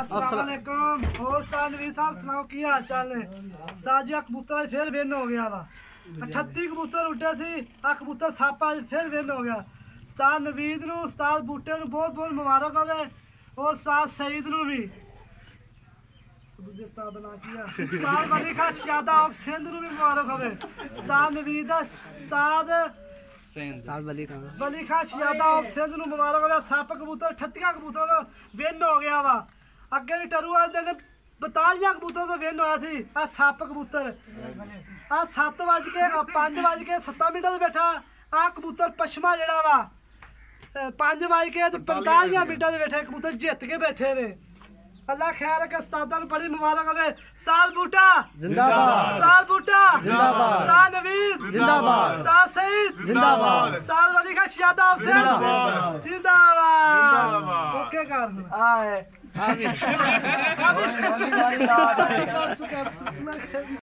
ਅਸਲਾਮੁਅਲੈਕਮ ਹੋਰ ਸਾਨਵੀ ਸਾਹਿਬ ਸੁਣਾਓ ਕੀ ਹਾਲ ਚਾਲ ਨੇ? ਸਾਜਿਆ ਕਬੂਤਰ ਅੱਜ ਫੇਰ ਵਿਨ ਹੋ ਗਿਆ ਵਾ। 38 ਕਬੂਤਰ ਉੱਡੇ ਸੀ ਆ ਕਬੂਤਰ ਸਾਪਾ ਅੱਜ ਫੇਰ ਵਿਨ ਹੋ ਗਿਆ। ਉਸਤਾਦ ਨਵੀਦ ਨੂੰ ਉਸਤਾਦ ਬੂਟੇ ਨੂੰ ਬਹੁਤ ਬਹੁਤ ਮੁਬਾਰਕ ਹੋਵੇ ਔਰ ਉਸਤਾਦ ਸਈਦ ਨੂੰ ਵੀ। ਦੂਜੇ ਉਸਤਾਦ ਦਾ ਨਾਂ ਕੀ ਆ? ਉਸਤਾਦ ਵਲੀ ਖਾਨ ਸ਼ਾਦਾਬ ਸਿੰਧ ਨੂੰ ਵੀ ਮੁਬਾਰਕ ਹੋਵੇ। ਉਸਤਾਦ ਨਵੀਦ ਦਾ ਉਸਤਾਦ ਖਾਂ ਵਲੀ ਖਾਨ ਸ਼ਾਦਾਬ ਸਿੰਧ ਨੂੰ ਮੁਬਾਰਕ ਹੋਵੇ। ਸੱਪ ਕਬੂਤਰ 38 ਕਬੂਤਰਾਂ ਦਾ ਵਿਨ ਹੋ ਗਿਆ ਵਾ। ਅੱਗੇ ਵੀ ਟਰੂ ਵਾਲੇ ਦਿਨ 42 ਕਬੂਤਰਾਂ ਦਾ ਵਿਨ ਹੋਇਆ ਸੀ। ਆ ਸੱਪ ਕਬੂਤਰ। ਆ 7 ਵਜ ਕੇ 5 ਵਜ ਕੇ 7 ਮਿੰਟਾਂ ਤੇ ਬੈਠਾ। ਆ ਕਬੂਤਰ ਪਛਮਾ ਜਿਹੜਾ ਵਾ 5 ਵਜ ਕੇ ਤੇ 45 ਮਿੰਟਾਂ ਦੇ ਬੈਠੇ ਕਬੂਤਰ ਜਿੱਤ ਕੇ ਬੈਠੇ ਨੇ ਅੱਲਾ ਖੈਰ ਰੱਖੇ ਉਸਤਾਦਾਂ ਨੂੰ ਬੜੀ ਮੁਬਾਰਕ ਹੋਵੇ ਸਾਲ ਬੂਟਾ। ਜਿੰਦਾਬਾਦ। ਉਸਤਾਦ ਬੂਟਾ। ਜ਼ਿੰਦਾਬਾਦ। ਉਸਤਾਦ ਨਵੀਦ। ਜ਼ਿੰਦਾਬਾਦ। ਉਸਤਾਦ ਸਈਦ। ਜ਼ਿੰਦਾਬਾਦ। ਉਸਤਾਦ ਵਲੀ ਖਾ ਸ਼ਿਆਦਾ ਹੁਸੈਨ। ਜ਼ਿੰਦਾਬਾਦ। ਜ਼ਿੰਦਾਬਾਦ। ਓਕੇ ਕਰ ਨੂੰ ਆਏ। ਆ ਵੀ। ਮੈਂ